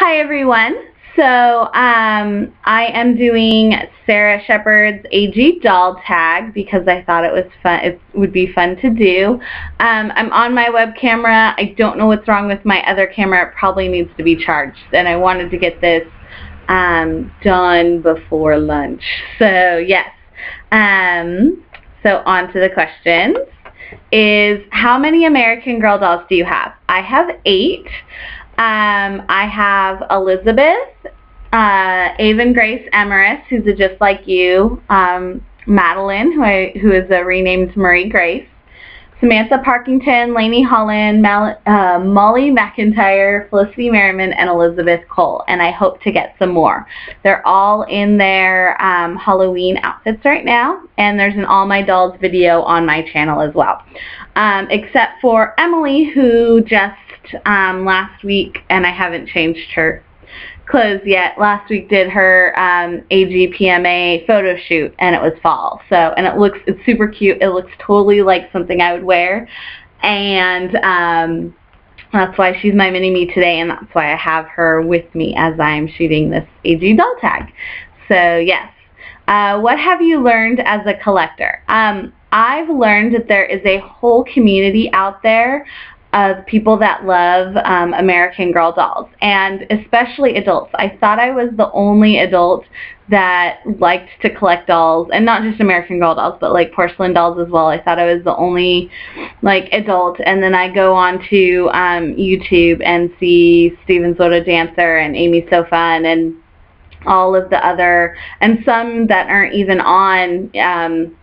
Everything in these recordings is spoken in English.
Hi everyone. So um, I am doing Sarah Shepherd's AG doll tag because I thought it was fun. It would be fun to do. Um, I'm on my web camera. I don't know what's wrong with my other camera. It probably needs to be charged, and I wanted to get this um, done before lunch. So yes. Um, so on to the questions. Is how many American Girl dolls do you have? I have eight. Um, I have Elizabeth, uh, Avon Grace Emeris, who's a just like you, um, Madeline, who, I, who is a renamed Marie Grace, Samantha Parkington, Lanie Holland, Mal, uh, Molly McIntyre, Felicity Merriman, and Elizabeth Cole. And I hope to get some more. They're all in their um, Halloween outfits right now. And there's an All My Dolls video on my channel as well. Um, except for Emily, who just um, last week, and I haven't changed her clothes yet. Last week did her um, AGPMA photo shoot, and it was fall. So, and it looks it's super cute. It looks totally like something I would wear, and um, that's why she's my mini me today, and that's why I have her with me as I'm shooting this AG doll tag. So yes. Uh, what have you learned as a collector? Um, I've learned that there is a whole community out there of people that love um, American Girl dolls, and especially adults. I thought I was the only adult that liked to collect dolls, and not just American Girl dolls, but like porcelain dolls as well. I thought I was the only like adult, and then I go on to um, YouTube and see Steven Zoda Dancer and Amy So Fun and all of the other, and some that aren't even on, um,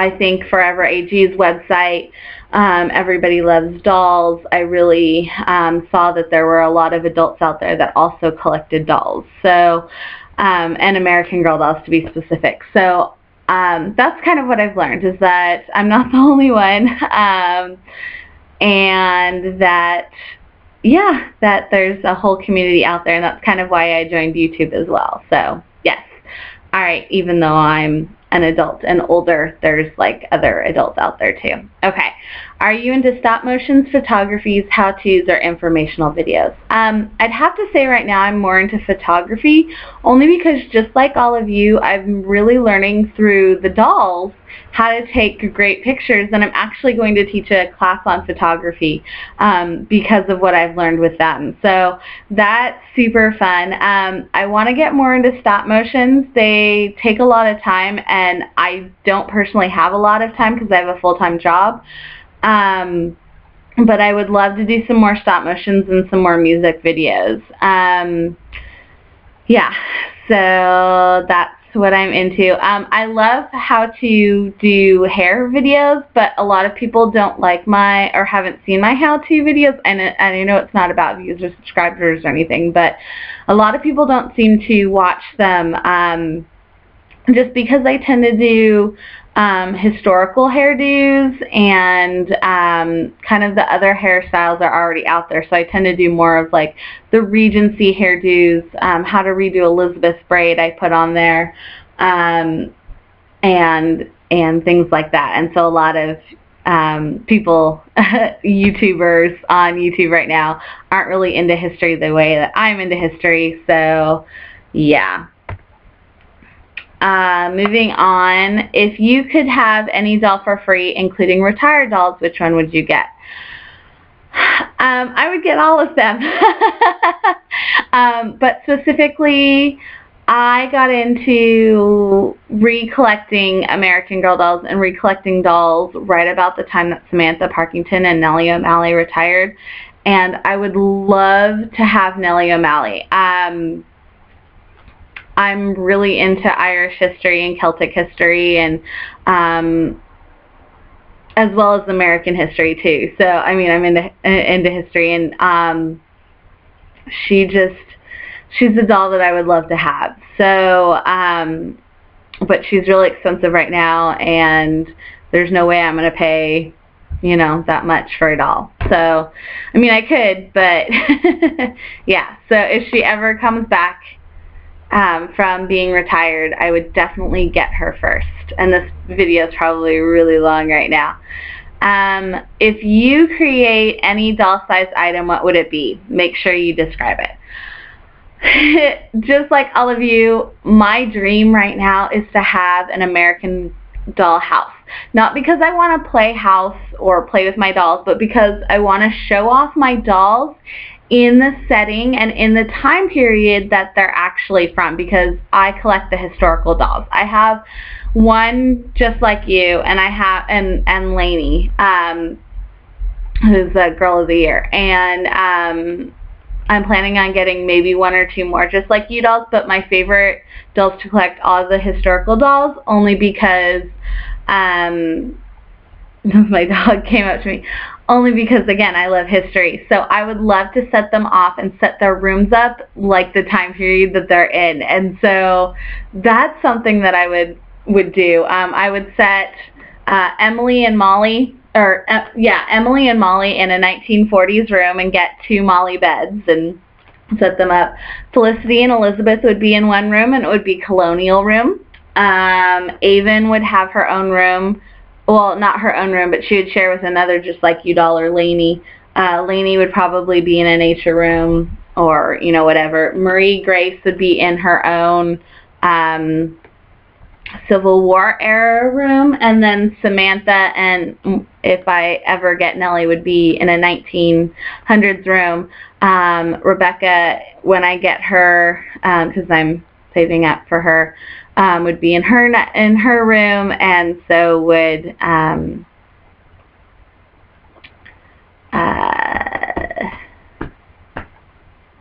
I think, Forever AG's website um, Everybody Loves Dolls, I really um, saw that there were a lot of adults out there that also collected dolls. So, um, and American Girl dolls to be specific. So um, that's kind of what I've learned is that I'm not the only one, um, and that yeah, that there's a whole community out there, and that's kind of why I joined YouTube as well. So yes, all right, even though I'm an adult and older, there's like other adults out there too. Okay. Are you into stop motions, photographies, how-tos, or informational videos? Um, I'd have to say right now I'm more into photography only because just like all of you, I'm really learning through the dolls how to take great pictures and I'm actually going to teach a class on photography um, because of what I've learned with them. So that's super fun. Um, I want to get more into stop motions. They take a lot of time and I don't personally have a lot of time because I have a full-time job. Um, but I would love to do some more stop motions and some more music videos. Um, yeah, so that's what I'm into. Um, I love how to do hair videos, but a lot of people don't like my or haven't seen my how-to videos, and, and I know it's not about views or subscribers or anything, but a lot of people don't seem to watch them um, just because I tend to do um, historical hairdos and um, kind of the other hairstyles are already out there. So I tend to do more of like the Regency hairdos, um, how to redo Elizabeth braid I put on there, um, and and things like that. And so a lot of um, people, YouTubers on YouTube right now, aren't really into history the way that I'm into history. So yeah. Uh, moving on, if you could have any doll for free, including retired dolls, which one would you get? Um, I would get all of them. um, but specifically, I got into recollecting American Girl dolls and recollecting dolls right about the time that Samantha Parkington and Nellie O'Malley retired. And I would love to have Nellie O'Malley. Um, I'm really into Irish history and Celtic history and um, as well as American history too. So I mean I'm into into history and um, she just she's a doll that I would love to have. So um, but she's really expensive right now and there's no way I'm going to pay you know that much for a doll. So I mean I could but yeah. So if she ever comes back um, from being retired, I would definitely get her first. And this video is probably really long right now. Um, if you create any doll-sized item, what would it be? Make sure you describe it. just like all of you, my dream right now is to have an American doll house. Not because I want to play house or play with my dolls, but because I want to show off my dolls in the setting and in the time period that they're actually from because I collect the historical dolls. I have one just like you and I have and and Lanie um who's the girl of the year and um I'm planning on getting maybe one or two more just like you dolls, but my favorite dolls to collect all the historical dolls only because um, my dog came up to me only because again I love history so I would love to set them off and set their rooms up like the time period that they're in and so that's something that I would would do um, I would set uh, Emily and Molly or uh, yeah, Emily and Molly in a 1940s room and get two Molly beds and set them up. Felicity and Elizabeth would be in one room and it would be colonial room. Um, Avon would have her own room. Well, not her own room, but she would share with another just like you doll or Lanie. Uh, Lanie would probably be in a nature room or, you know, whatever. Marie Grace would be in her own um, Civil War era room, and then Samantha and if I ever get Nellie would be in a 1900s room. Um, Rebecca, when I get her, because um, I'm saving up for her, um, would be in her in her room, and so would um, uh,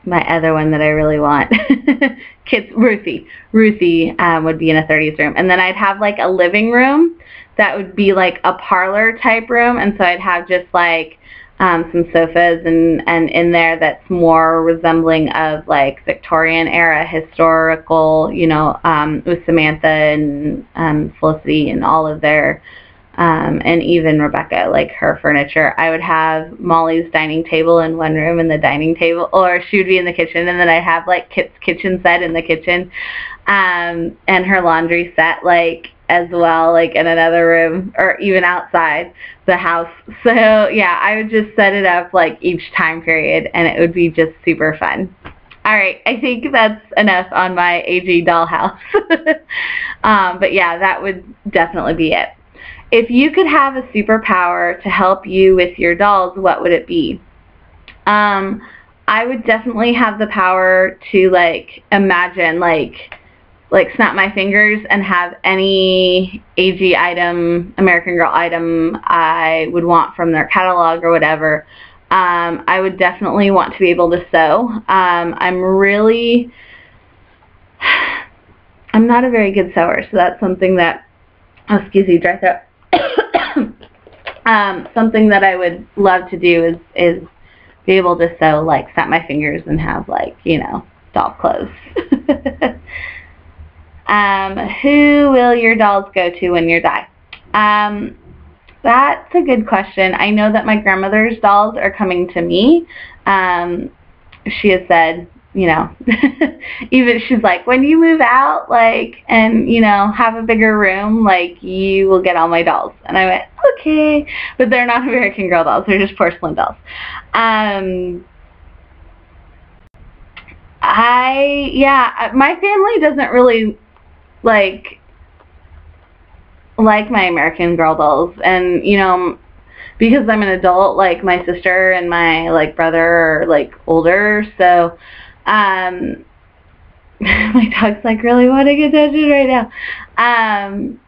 my other one that I really want. Kit's, Ruthie. Ruthie um, would be in a 30s room. And then I'd have like a living room that would be like a parlor type room. And so I'd have just like um, some sofas and, and in there that's more resembling of like Victorian era historical, you know, um, with Samantha and um, Felicity and all of their um, and even Rebecca, like her furniture. I would have Molly's dining table in one room and the dining table, or she would be in the kitchen, and then I'd have like Kit's kitchen set in the kitchen, um, and her laundry set like as well, like in another room or even outside the house. So yeah, I would just set it up like each time period, and it would be just super fun. All right, I think that's enough on my AG dollhouse. um, but yeah, that would definitely be it. If you could have a superpower to help you with your dolls, what would it be? Um, I would definitely have the power to like imagine like like snap my fingers and have any AG item, American Girl item I would want from their catalog or whatever. Um, I would definitely want to be able to sew. Um, I'm really, I'm not a very good sewer, so that's something that, oh, excuse me, dry throat. um, something that I would love to do is is be able to sew like snap my fingers and have like you know doll clothes. um, who will your dolls go to when you die? Um, that's a good question. I know that my grandmother's dolls are coming to me. Um, she has said you know, even she's like, when you move out, like, and, you know, have a bigger room, like, you will get all my dolls. And I went, okay. But they're not American Girl dolls. They're just porcelain dolls. Um, I, yeah, my family doesn't really, like, like my American Girl dolls. And, you know, because I'm an adult, like, my sister and my, like, brother are, like, older, so um, my dog's like really wanting attention right now. Um,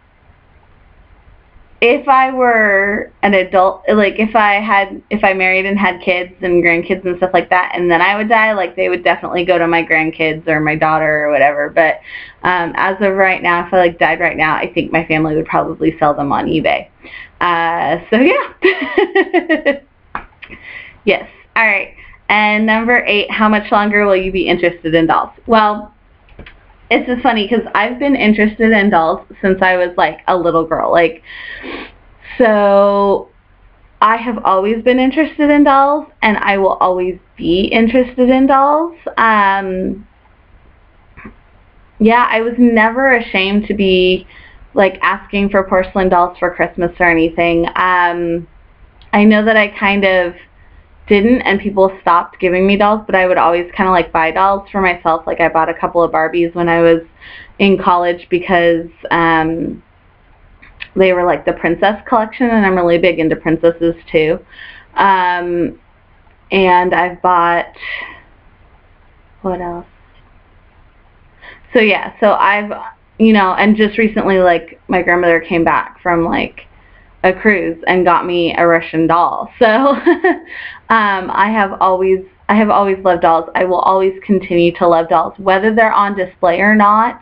if I were an adult, like if I had, if I married and had kids and grandkids and stuff like that, and then I would die, like they would definitely go to my grandkids or my daughter or whatever. But um, as of right now, if I like died right now, I think my family would probably sell them on eBay. Uh, so yeah. yes. All right. And number eight, how much longer will you be interested in dolls? Well, it's just funny because I've been interested in dolls since I was like a little girl. Like, so I have always been interested in dolls and I will always be interested in dolls. Um, yeah, I was never ashamed to be like asking for porcelain dolls for Christmas or anything. Um, I know that I kind of didn't and people stopped giving me dolls, but I would always kind of like buy dolls for myself. Like I bought a couple of Barbies when I was in college because um, they were like the princess collection and I'm really big into princesses too. Um, and I've bought, what else? So yeah, so I've, you know, and just recently like my grandmother came back from like a cruise and got me a Russian doll. So um, I have always I have always loved dolls. I will always continue to love dolls, whether they're on display or not.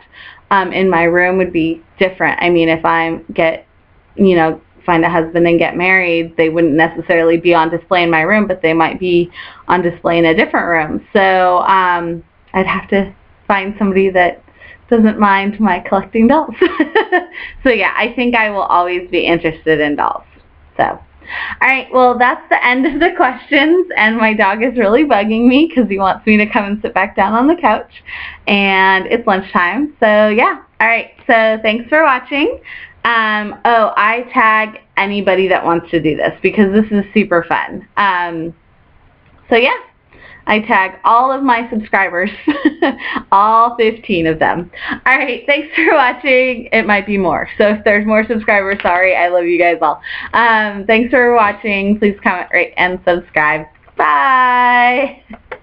Um, in my room would be different. I mean, if I get, you know, find a husband and get married, they wouldn't necessarily be on display in my room, but they might be on display in a different room. So um, I'd have to find somebody that doesn't mind my collecting dolls. so yeah, I think I will always be interested in dolls. So, all right, well, that's the end of the questions, and my dog is really bugging me because he wants me to come and sit back down on the couch, and it's lunchtime. So yeah, all right, so thanks for watching. Um, oh, I tag anybody that wants to do this because this is super fun. Um, so yeah. I tag all of my subscribers, all 15 of them. All right, thanks for watching. It might be more. So if there's more subscribers, sorry. I love you guys all. Um, thanks for watching. Please comment, rate, and subscribe. Bye.